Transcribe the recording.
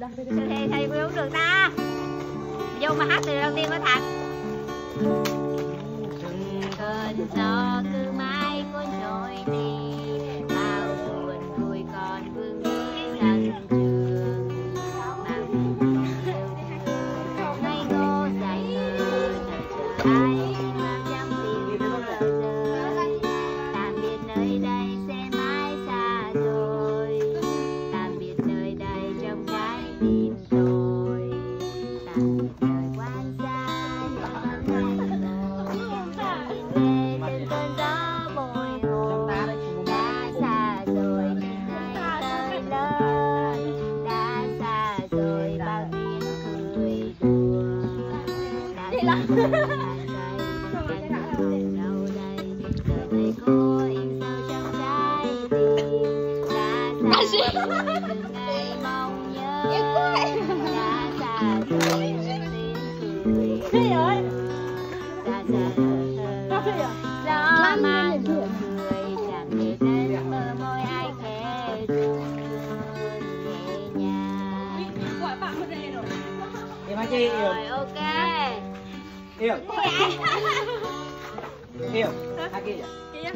thầy thầy mới uống được ta vô mà hát từ đầu tiên mới thật từng cơn gió cứ mãi cuốn trôi đi bao buồn vui còn vương bước sân trường mang ngày thương ngây ngô dài ngơ chờ ai tôi tạm biệt đời quan vẫn ngày về từng cơn gió bồi hồi đã xa rồi hai tới lớn đã xa rồi bao tiếng cười đùa đã xa rồi hai giây cánh đồng đâu đây giờ đây cô in sâu trong trái tim đã tiếng cười đã xa rồi gió mang nụ cười chẳng thể đến bờ môi ai khẽ run nhẹ nhàng Em hả chị yêu rồi ok yêu yêu hai kia vậy